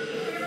Yeah.